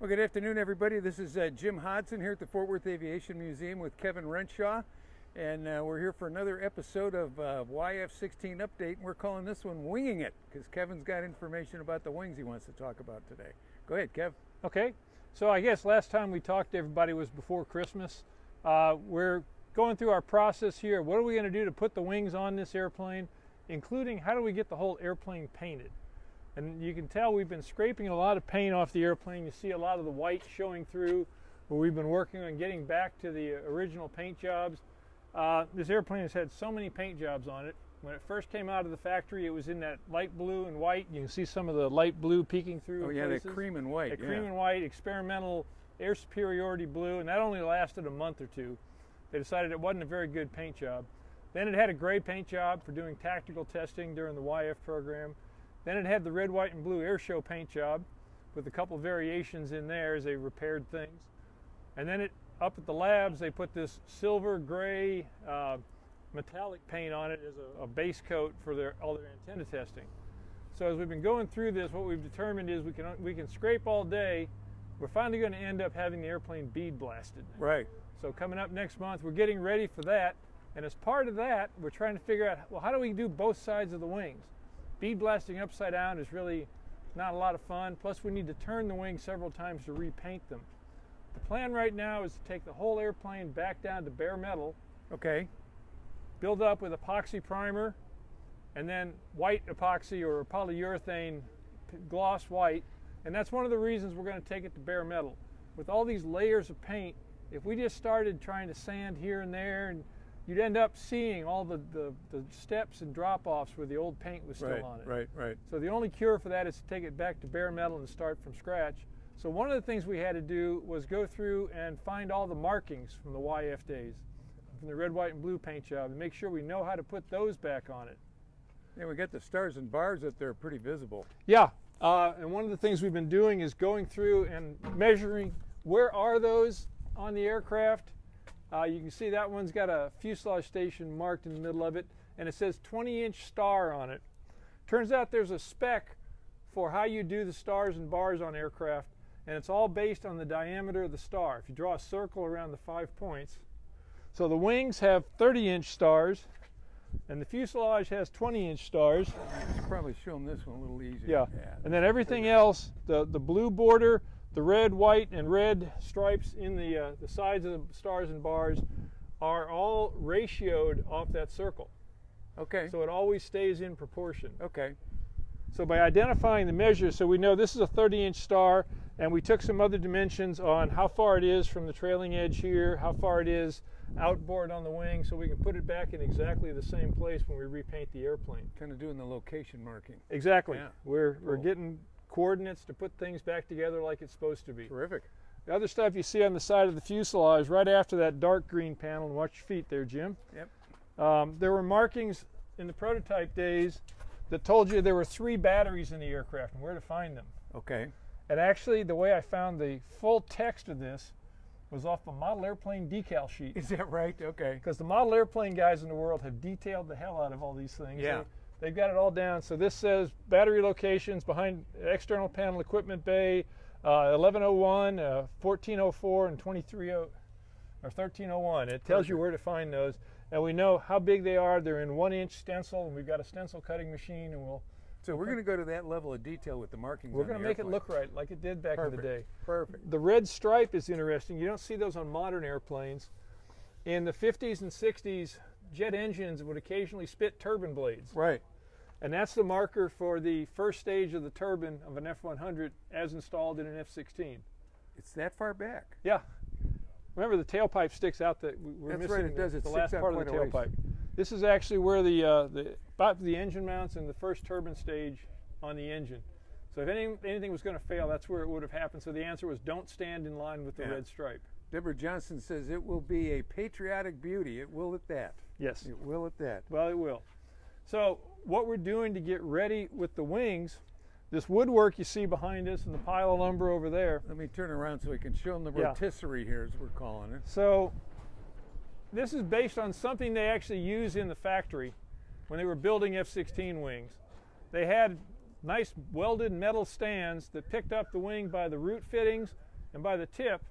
Well, good afternoon, everybody. This is uh, Jim Hodgson here at the Fort Worth Aviation Museum with Kevin Renshaw. And uh, we're here for another episode of uh, YF16 Update. And we're calling this one Winging It because Kevin's got information about the wings he wants to talk about today. Go ahead, Kev. Okay, so I guess last time we talked to everybody was before Christmas. Uh, we're going through our process here. What are we going to do to put the wings on this airplane, including how do we get the whole airplane painted? And you can tell we've been scraping a lot of paint off the airplane. You see a lot of the white showing through where we've been working on getting back to the original paint jobs. Uh, this airplane has had so many paint jobs on it. When it first came out of the factory, it was in that light blue and white. You can see some of the light blue peeking through. Oh, yeah, places. that cream and white. That yeah. cream and white experimental air superiority blue, and that only lasted a month or two. They decided it wasn't a very good paint job. Then it had a gray paint job for doing tactical testing during the YF program. Then it had the red, white, and blue airshow paint job with a couple variations in there as they repaired things. And then it up at the labs, they put this silver gray uh, metallic paint on it as a, a, base coat for their all their antenna testing. So as we've been going through this, what we've determined is we can we can scrape all day. We're finally going to end up having the airplane bead blasted. Right. So coming up next month, we're getting ready for that. And as part of that, we're trying to figure out, well, how do we do both sides of the wings? Bead blasting upside down is really not a lot of fun. Plus, we need to turn the wings several times to repaint them. The plan right now is to take the whole airplane back down to bare metal. Okay. Build up with epoxy primer and then white epoxy or polyurethane gloss white. And that's one of the reasons we're going to take it to bare metal. With all these layers of paint, if we just started trying to sand here and there and you'd end up seeing all the, the, the steps and drop-offs where the old paint was still right, on it. Right, right. So the only cure for that is to take it back to bare metal and start from scratch. So one of the things we had to do was go through and find all the markings from the YF days, from the red, white, and blue paint job, and make sure we know how to put those back on it. Yeah, we got the stars and bars up there pretty visible. Yeah, uh, and one of the things we've been doing is going through and measuring where are those on the aircraft. Uh, you can see that one's got a fuselage station marked in the middle of it, and it says 20 inch star on it. Turns out there's a spec for how you do the stars and bars on aircraft, and it's all based on the diameter of the star. If you draw a circle around the five points, so the wings have 30 inch stars, and the fuselage has 20 inch stars. Probably show them this one a little easier. Yeah, yeah and then everything else, the, the blue border, the red, white, and red stripes in the, uh, the sides of the stars and bars are all ratioed off that circle. Okay. So it always stays in proportion. Okay. So by identifying the measure, so we know this is a 30 inch star, and we took some other dimensions on how far it is from the trailing edge here, how far it is outboard on the wing, so we can put it back in exactly the same place when we repaint the airplane. Kind of doing the location marking. Exactly. Yeah. We're, cool. we're getting coordinates to put things back together like it's supposed to be. Terrific. The other stuff you see on the side of the fuselage, right after that dark green panel, and watch your feet there, Jim. Yep. Um, there were markings in the prototype days that told you there were three batteries in the aircraft and where to find them. Okay. And actually, the way I found the full text of this was off a model airplane decal sheet. Is that right? Okay. Because the model airplane guys in the world have detailed the hell out of all these things. Yeah. They, they've got it all down. So this says battery locations behind external panel equipment bay, uh, 1101, uh, 1404, and 230 or 1301. It tells you where to find those, and we know how big they are. They're in one-inch stencil, and we've got a stencil cutting machine, and we'll. So we're going to go to that level of detail with the markings. We're going to make it look right, like it did back Perfect. in the day. Perfect. The red stripe is interesting. You don't see those on modern airplanes. In the 50s and 60s, jet engines would occasionally spit turbine blades. Right. And that's the marker for the first stage of the turbine of an F100 as installed in an F-16. It's that far back. Yeah. Remember the tailpipe sticks out that we're That's missing right, it the, does. It the last part of the tailpipe. This is actually where the uh, the about the engine mounts in the first turbine stage on the engine. So if any, anything was going to fail, that's where it would have happened. So the answer was don't stand in line with the Yeah. red stripe. Deborah Johnson says it will be a patriotic beauty. It will at that. Yes. It will at that. Well, it will. So what we're doing to get ready with the wings, this woodwork you see behind us and the pile of lumber over there. Let me turn around so we can show them the Yeah. rotisserie here, as we're calling it. So this is based on something they actually use in the factory when they were building F-16 wings. They had nice welded metal stands that picked up the wing by the root fittings and by the tip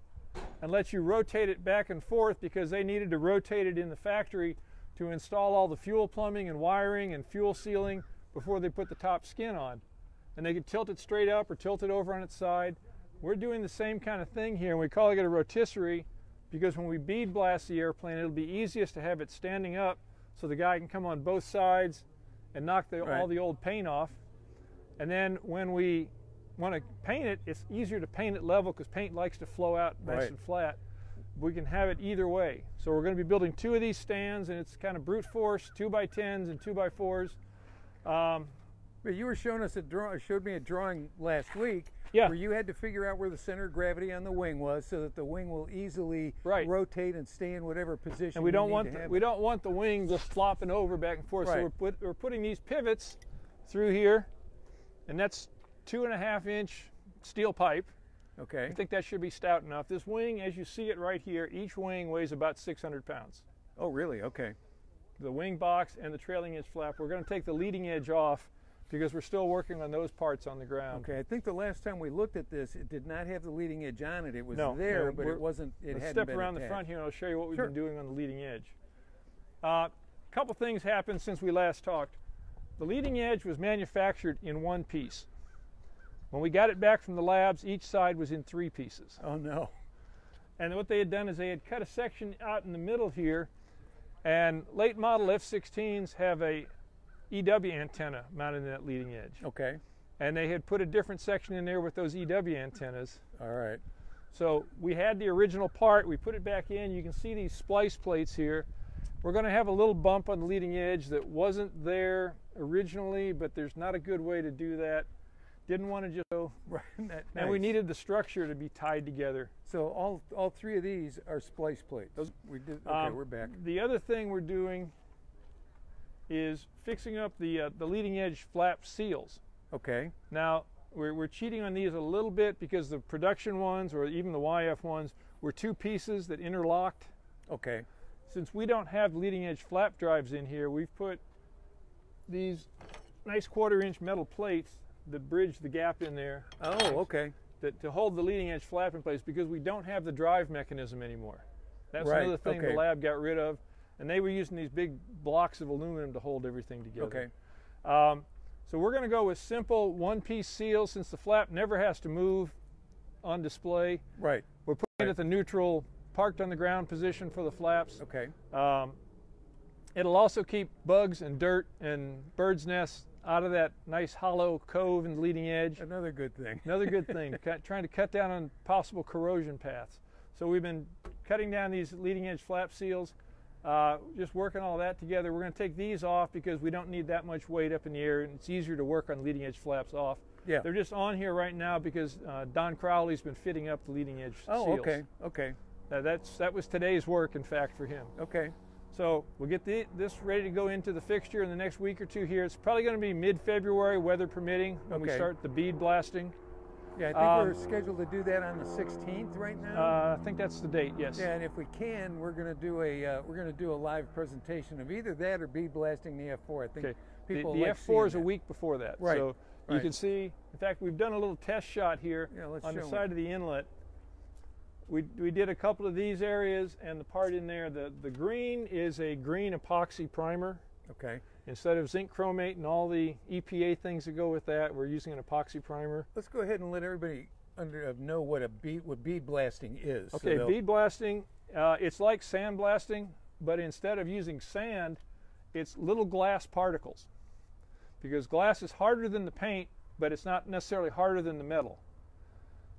and let you rotate it back and forth because they needed to rotate it in the factory to install all the fuel plumbing and wiring and fuel sealing before they put the top skin on. And they could tilt it straight up or tilt it over on its side. We're doing the same kind of thing here and we call it a rotisserie because when we bead blast the airplane it'll be easiest to have it standing up so the guy can come on both sides and knock the, Right. all the old paint off. And then when we want to paint it, it's easier to paint it level because paint likes to flow out nice Right. and flat. We can have it either way. So we're going to be building two of these stands, and it's kind of brute force, two by tens and two by fours. Um, But you were showing us a draw, showed me a drawing last week Yeah. where you had to figure out where the center of gravity on the wing was so that the wing will easily Right. rotate and stay in whatever position and we don't want the, we don't want the wing just flopping over back and forth. So we're, put, we're putting these pivots through here, and that's two and a half inch steel pipe. Okay. I think that should be stout enough. This wing, as you see it right here, each wing weighs about 600 pounds. Oh, really? Okay. The wing box and the trailing edge flap. We're going to take the leading edge off because we're still working on those parts on the ground. Okay. I think the last time we looked at this, it did not have the leading edge on it. It was No, there, no, but it wasn't. It Let's hadn't step around the front here and I'll show you what we've Sure. been doing on the leading edge. A uh, couple things happened since we last talked. The leading edge was manufactured in one piece. When we got it back from the labs, each side was in three pieces. Oh no. And what they had done is they had cut a section out in the middle here, and late model F-16s have a EW antenna mounted in that leading edge. Okay. And they had put a different section in there with those EW antennas. All right. So we had the original part, we put it back in. You can see these splice plates here. We're going to have a little bump on the leading edge that wasn't there originally, but there's not a good way to do that. Didn't want to just go, Right. That- and we needed the structure to be tied together. So all all three of these are splice plates. Those- we did. Okay, Um, we're back. The other thing we're doing is fixing up the uh, the leading edge flap seals. Okay. Now we're, we're cheating on these a little bit because the production ones or even the YF ones were two pieces that interlocked. Okay. Since we don't have leading edge flap drives in here, we've put these nice quarter inch metal plates that bridge the gap in there Oh, okay. that, to hold the leading edge flap in place because we don't have the drive mechanism anymore. That's Right, another thing okay. the lab got rid of, and they were using these big blocks of aluminum to hold everything together. Okay. Um, so we're going to go with simple one-piece seals since the flap never has to move on display. Right. We're putting it at the neutral, parked on the ground position for the flaps. Okay. Um, it'll also keep bugs and dirt and birds' nests out of that nice hollow cove in the leading edge. Another good thing. Another good thing, cut, trying to cut down on possible corrosion paths. So we've been cutting down these leading edge flap seals, uh, just working all that together. We're going to take these off because we don't need that much weight up in the air, and it's easier to work on leading edge flaps off. Yeah. They're just on here right now because uh, Don Crowley's been fitting up the leading edge Oh, seals. okay. Okay. Now that's that was today's work, in fact, for him. Okay. So we'll get the, this ready to go into the fixture in the next week or two here. It's probably going to be mid-February, weather permitting, when we start the bead blasting. Yeah, I think Um, we're scheduled to do that on the 16th right now. Uh, I think that's the date. Yes. yeah, and if we can, we're going to do a uh, we're going to do a live presentation of either that or bead blasting the F4. I think Okay. The, people the like F4 seeing is a week before that. Right, So you right. can see, in fact, we've done a little test shot here Yeah, on the side it. of the inlet. We, we did a couple of these areas and the part in there. The, the green is a green epoxy primer. Okay. Instead of zinc chromate and all the EPA things that go with that, we're using an epoxy primer. Let's go ahead and let everybody under uh, know what a bead what bead blasting is. Okay, they'll- bead blasting, uh, it's like sand blasting, but instead of using sand, it's little glass particles. Because glass is harder than the paint, but it's not necessarily harder than the metal.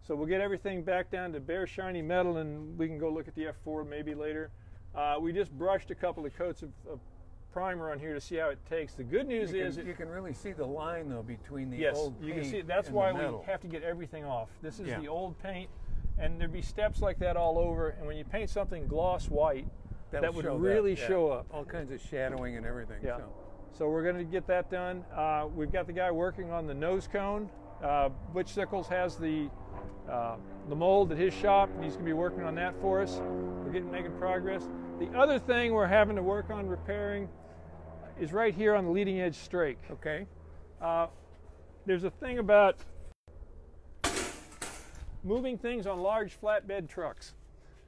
So we'll get everything back down to bare shiny metal and we can go look at the F4 maybe later. Uh, we just brushed a couple of coats of, of primer on here to see how it takes. The good news you is can, it, you can really see the line though between the yes, old you can paint see that's why we have to get everything off. This is Yeah. the old paint, and there'd be steps like that all over. And when you paint something gloss white, That'll that would show really yeah. show up. All kinds of shadowing and everything. Yeah. So. So we're going to get that done. Uh, we've got the guy working on the nose cone. Uh, Butch Sickles has the uh, the mold at his shop, and he's going to be working on that for us. We're getting making progress. The other thing we're having to work on repairing is right here on the leading edge strake. Okay. Uh, there's a thing about moving things on large flatbed trucks.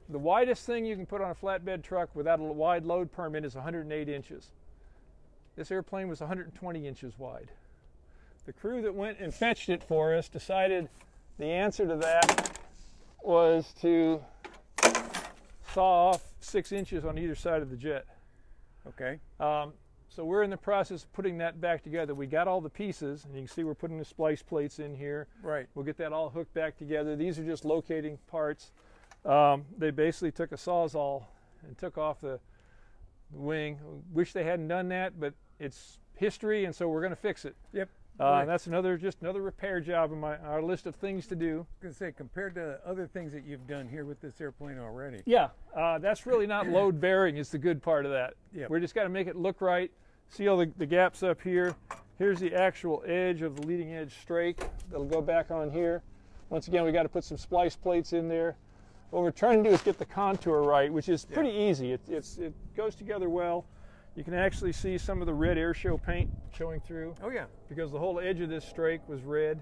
The widest thing you can put on a flatbed truck without a wide load permit is 108 inches. This airplane was 120 inches wide. The crew that went and fetched it for us decided the answer to that was to saw off six inches on either side of the jet. Okay. Um, so we're in the process of putting that back together. We got all the pieces, and you can see we're putting the splice plates in here. Right. We'll get that all hooked back together. These are just locating parts. Um, they basically took a sawzall and took off the, the wing. Wish they hadn't done that, but it's history, and so we're going to fix it. Yep. Uh, Right. That's another just another repair job in my our list of things to do. I was say, compared to other things that you've done here with this airplane already. Yeah, uh, that's really not load bearing. Is the good part of that. Yep. We're just got to make it look right. See all the, the gaps up here. Here's the actual edge of the leading edge strake that'll go back on here. Once again, we got to put some splice plates in there. What we're trying to do is get the contour right, which is pretty easy. It, it's, it goes together well. You can actually see some of the red airshow paint showing through Oh, yeah. because the whole edge of this strake was red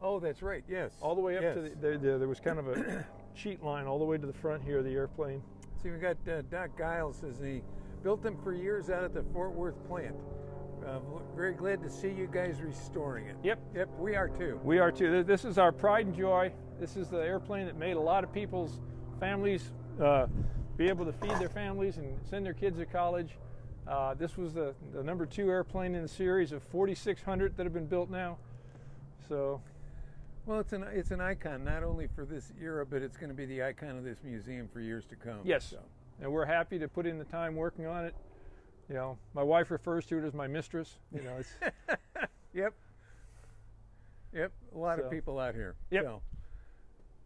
Oh, that's right. Yes. all the way up to Yes. the, there, there, was kind of a sheet line all the way to the front here of the airplane. See, we got uh, Doc Giles says he built them for years out at the Fort Worth plant. Uh, very glad to see you guys restoring it. Yep. Yep, we are too. We are too. This is our pride and joy. This is the airplane that made a lot of people's families uh, be able to feed their families and send their kids to college. Uh, this was the, the number two airplane in the series of 4,600 that have been built now. So, Well, it's an it's an icon not only for this era, but it's going to be the icon of this museum for years to come. yes, So, and we're happy to put in the time working on it. You know, my wife refers to it as my mistress. You know, it's Yep. Yep. A lot So- of people out here. Yep. So,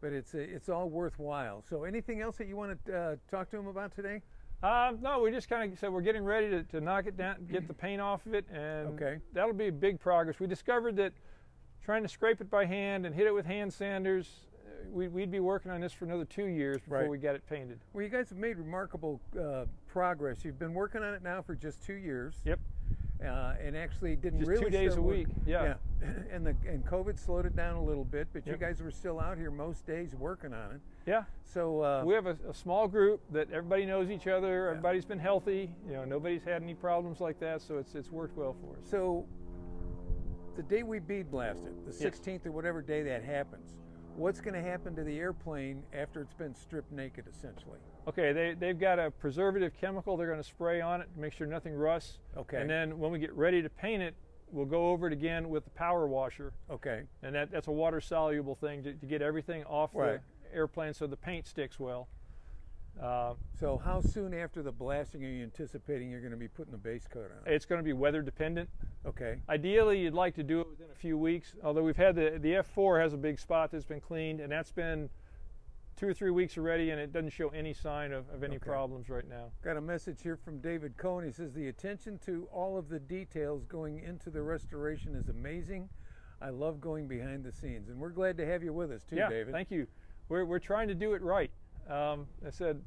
but it's it's all worthwhile. So, anything else that you want to uh, talk to him about today? Um, no, we just kind of said we're getting ready to, to knock it down, get the paint off of it, and Okay. that'll be a big progress. We discovered that trying to scrape it by hand and hit it with hand sanders, uh, we, we'd be working on this for another two years before Right. we got it painted. Well, you guys have made remarkable uh, progress. You've been working on it now for just two years. Yep. Uh, and actually didn't Just really two days a work- week, yeah. and the and COVID slowed it down a little bit, but you guys were still out here most days working on it. Yeah. So uh, we have a, a small group that everybody knows each other. Everybody's been healthy. You know, nobody's had any problems like that, so it's it's worked well for us. So, the day we bead blast it, the Yes. 16th or whatever day that happens, what's going to happen to the airplane after it's been stripped naked, essentially? Okay, they, they've got a preservative chemical they're going to spray on it to make sure nothing rusts. Okay. And then when we get ready to paint it, we'll go over it again with the power washer. Okay. And that, that's a water soluble thing to, to get everything off Right. the airplane so the paint sticks well. Uh, So, how soon after the blasting are you anticipating you're going to be putting the base coat on? it's going to be weather dependent. Okay. Ideally, you'd like to do it within a few weeks, although we've had the, the F4 has a big spot that's been cleaned, and that's been two or three weeks already, and it doesn't show any sign of, of any Okay. problems right now. Got a message here from David Cohen. He says the attention to all of the details going into the restoration is amazing. I love going behind the scenes, and we're glad to have you with us too, yeah, David. thank you. We're, we're trying to do it right. Um, I said,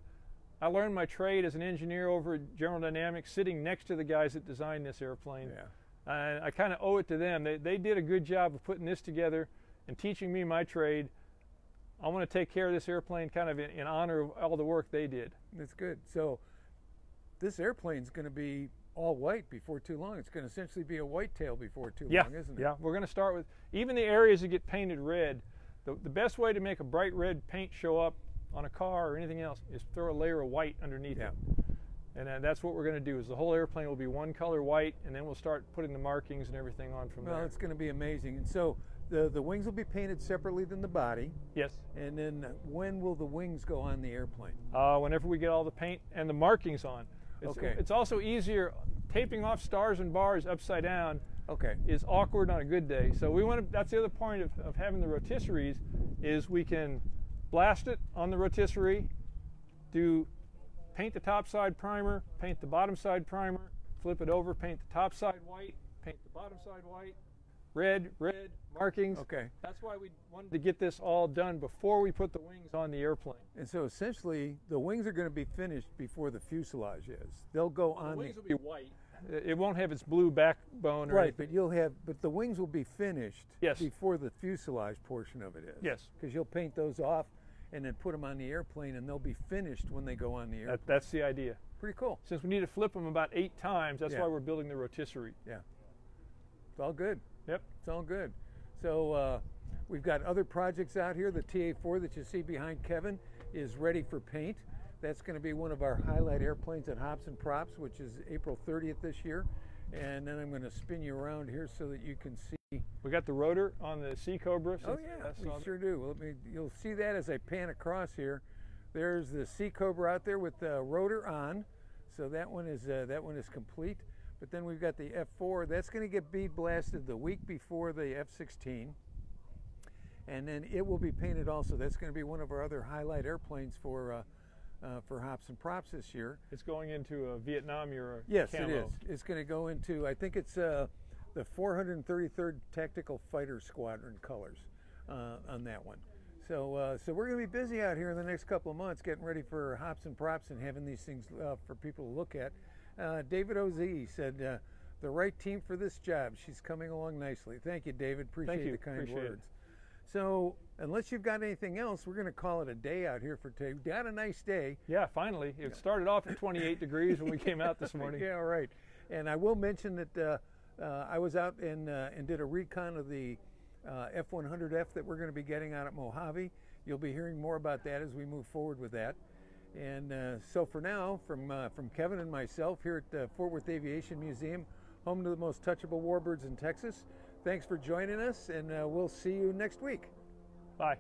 I learned my trade as an engineer over at General Dynamics, sitting next to the guys that designed this airplane. Yeah. And I kind of owe it to them. They, they did a good job of putting this together and teaching me my trade. I want to take care of this airplane kind of in, in honor of all the work they did. That's good. So this airplane's going to be all white before too long. It's going to essentially be a white tail before too Yeah, long, isn't it? yeah. We're going to start with even the areas that get painted red. The, the best way to make a bright red paint show up on a car or anything else is throw a layer of white underneath Yeah. it. And then that's what we're going to do. Is the whole airplane will be one color white, and then we'll start putting the markings and everything on from Well, there. it's going to be amazing. And so the the wings will be painted separately than the body. Yes. And then when will the wings go on the airplane? Uh, whenever we get all the paint and the markings on. It's, Okay. It's also easier taping off stars and bars upside down Okay. is awkward on a good day. So we want to. That's the other point of, of having the rotisseries is we can blast it on the rotisserie, do paint the top side primer, paint the bottom side primer, flip it over, paint the top side white, paint the bottom side white, red, red markings. Okay. That's why we wanted to get this all done before we put the wings on the airplane. And so essentially the wings are going to be finished before the fuselage is. They'll go The on wings the will be white. It won't have its blue backbone or Right, anything. but you'll have, but the wings will be finished Yes. before the fuselage portion of it is. Yes. Because you'll paint those off and then put them on the airplane and they'll be finished when they go on the airplane. That, that's the idea. Pretty cool. Since we need to flip them about eight times, that's Yeah. why we're building the rotisserie. It's all good. Yep. It's all good. So uh, we've got other projects out here. The TA4 that you see behind Kevin is ready for paint. That's going to be one of our highlight airplanes at Hops and Props, which is April 30th this year. And then I'm going to spin you around here so that you can see. We got the rotor on the Sea Cobra. Oh yeah, we sure do. Let me, you'll see that as I pan across here. There's the Sea Cobra out there with the rotor on, so that one is uh, that one is complete. But then we've got the F4. That's going to get bead blasted the week before the F16, and then it will be painted also. That's going to be one of our other highlight airplanes for uh, uh, for Hops and Props this year. It's going into a Vietnam Euro Yes, camo. it is. It's going to go into, I think it's uh, the 433rd Tactical Fighter Squadron colors uh, on that one. So, uh, so we're going to be busy out here in the next couple of months getting ready for hops and props and having these things uh, for people to look at. Uh, David Oz said, uh, the right team for this job. She's coming along nicely. Thank you, David. Appreciate you. the kind Appreciate it. words. So, unless you've got anything else, we're going to call it a day out here for today. We got a nice day. Yeah, finally. It started off at 28 degrees when we came out this morning. Yeah, right. And I will mention that uh, uh, I was out and uh, and did a recon of the uh, F100F that we're going to be getting out at Mojave. You'll be hearing more about that as we move forward with that. And uh, so for now, from uh, from Kevin and myself here at the Fort Worth Aviation Museum, home to the most touchable warbirds in Texas. Thanks for joining us, and uh, we'll see you next week. Bye.